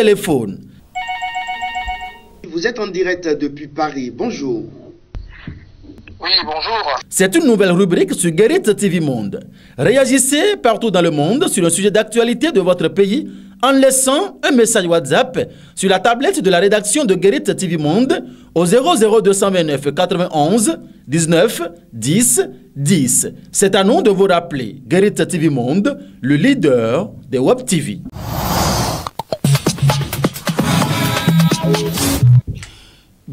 téléphone. Vous êtes en direct depuis Paris. Bonjour. Oui, bonjour. C'est une nouvelle rubrique sur Guérit TV Monde. Réagissez partout dans le monde sur un sujet d'actualité de votre pays en laissant un message WhatsApp sur la tablette de la rédaction de Guérit TV Monde au 00229 91 19 10 10. C'est à nous de vous rappeler Guérit TV Monde, le leader des Web TV.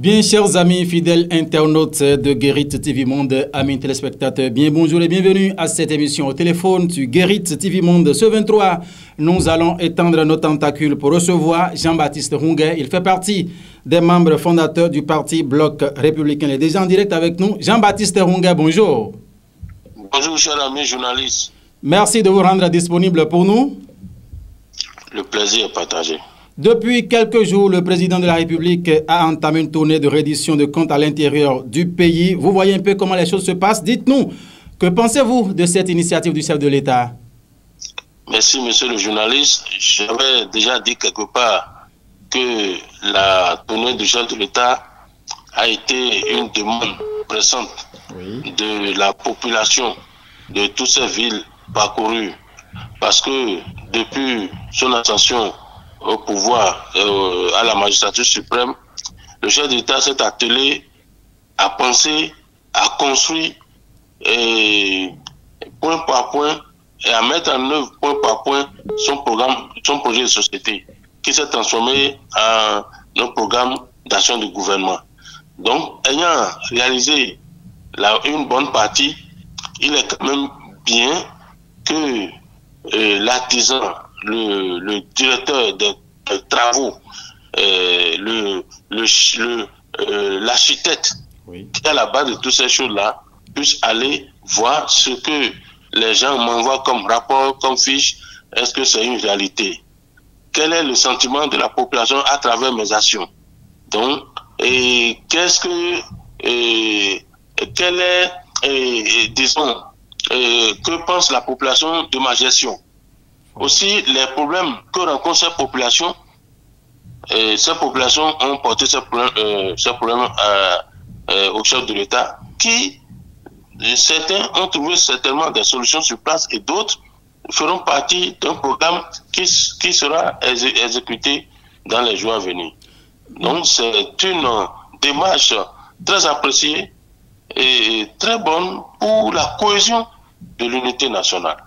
Bien, chers amis fidèles internautes de Guérit TV Monde, amis téléspectateurs, bien bonjour et bienvenue à cette émission au téléphone du Guérit TV Monde. Ce 23, nous allons étendre nos tentacules pour recevoir Jean-Baptiste Runguet. Il fait partie des membres fondateurs du parti Bloc Républicain. Il est déjà en direct avec nous. Jean-Baptiste Runguet, bonjour. Bonjour, chers amis journalistes. Merci de vous rendre disponible pour nous. Le plaisir est partagé. Depuis quelques jours, le président de la République a entamé une tournée de reddition de comptes à l'intérieur du pays. Vous voyez un peu comment les choses se passent. Dites-nous, que pensez-vous de cette initiative du chef de l'État? Merci, monsieur le journaliste. J'avais déjà dit quelque part que la tournée du chef de l'État a été une demande pressante de la population de toutes ces villes parcourues. Parce que depuis son ascension au pouvoir, euh, à la magistrature suprême, le chef d'État s'est attelé à penser, à construire et, point par point et à mettre en œuvre point par point son programme, son projet de société qui s'est transformé en un programme d'action du gouvernement. Donc, ayant réalisé la, une bonne partie, il est quand même bien que euh, l'artisan le, le directeur des, travaux, euh, le, le, euh, l'architecte oui. qui est à la base de toutes ces choses-là puisse aller voir ce que les gens m'envoient comme rapport, comme fiche. Est-ce que c'est une réalité? Quel est le sentiment de la population à travers mes actions? Donc, et qu'est-ce que, et, quel est, et, disons, que pense la population de ma gestion? Aussi, les problèmes que rencontrent ces populations, et ces populations ont porté ces problèmes, euh, ces euh, euh, au chef de l'État, qui, certains ont trouvé certainement des solutions sur place et d'autres feront partie d'un programme qui, qui sera exécuté dans les jours à venir. Donc, c'est une démarche très appréciée et très bonne pour la cohésion de l'unité nationale.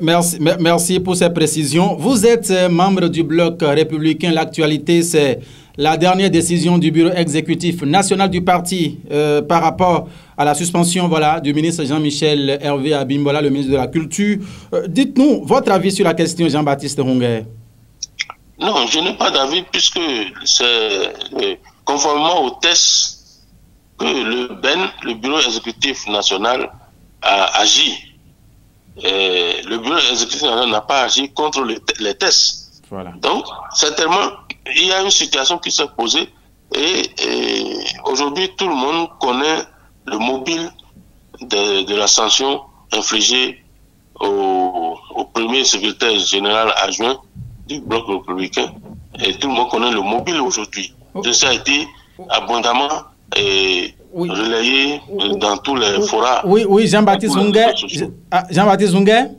Merci, merci pour ces précisions. Vous êtes membre du bloc républicain. L'actualité, c'est la dernière décision du bureau exécutif national du parti euh, par rapport à la suspension voilà, du ministre Jean-Michel Hervé Abimbola, le ministre de la Culture. Euh, dites-nous votre avis sur la question, Jean-Baptiste Ronguet. Non, je n'ai pas d'avis puisque c'est euh, conformément au test que le BEN, le bureau exécutif national, a agi le bureau exécutif n'a pas agi contre les, les tests. Voilà. Donc, certainement, il y a une situation qui s'est posée et, et aujourd'hui, tout le monde connaît le mobile de, de la sanction infligée au, au, premier secrétaire général adjoint du bloc républicain. Et tout le monde connaît le mobile aujourd'hui. Okay. Ça a été abondamment et Oui. relayé dans tous les forats. Oui, oui, Jean-Baptiste Zunguet. Ah, Jean-Baptiste Zunguet?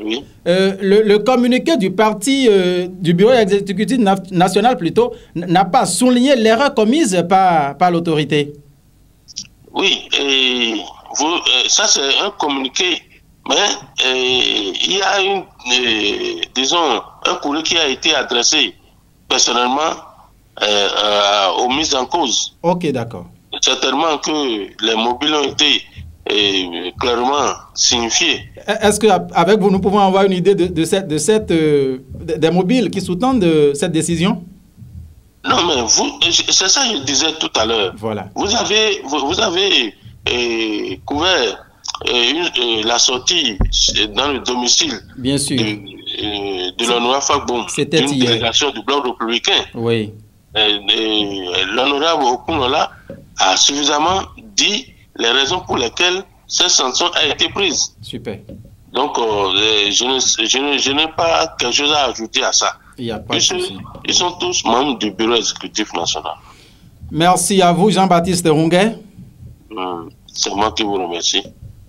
Oui. Euh, le, le communiqué du parti, euh, du bureau exécutif na- national plutôt, n'a pas souligné l'erreur commise par, par l'autorité. Oui, et vous, euh, ça c'est un communiqué, mais il y a une, disons, un courrier qui a été adressé personnellement euh, aux mises en cause. Ok, d'accord. Certainement que les mobiles ont été euh, clairement signifiés. Est-ce qu'avec vous, nous pouvons avoir une idée de, de cette, de cette, euh, des mobiles qui sous-tendent de cette décision? Non, mais vous, c'est ça que je disais tout à l'heure. Voilà. Vous avez, vous, vous avez euh, couvert euh, une- euh, la sortie dans le domicile Bien sûr. de, euh, de l'honorable Fagboum, C'était d'une délégation du bloc républicain. Oui. Euh, euh, L'honorable Okunola a suffisamment dit les raisons pour lesquelles cette sanction a été prise. Super. Donc, euh, euh, je ne- je je n'ai pas quelque chose à ajouter à ça. Il y a pas Ils sont, ils sont tous membres du bureau exécutif national. Merci à vous, Jean-Baptiste Ronguet. Hum, C'est moi qui vous remercie.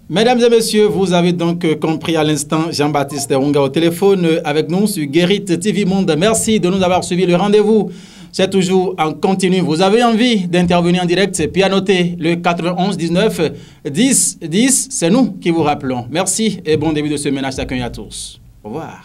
Mesdames et messieurs, vous avez donc euh, compris à l'instant Jean-Baptiste Runga au téléphone euh, avec nous sur Guérit TV Monde. Merci de nous avoir suivi le rendez-vous. C'est toujours en continu. Vous avez envie d'intervenir en direct, puis à noter le 91 19 10 10. C'est nous qui vous rappelons. Merci et bon début de semaine à chacun et à tous. Au revoir.